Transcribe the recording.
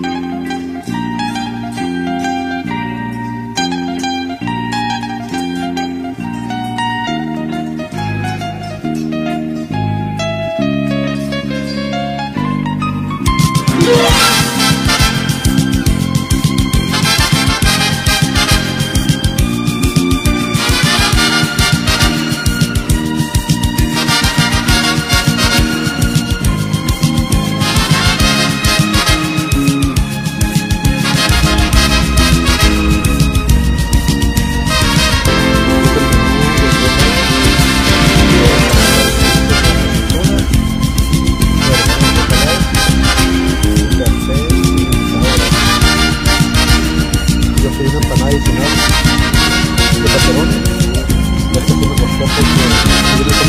Música Panay y Sinaloa. eu Cataluña, ya que tenemos los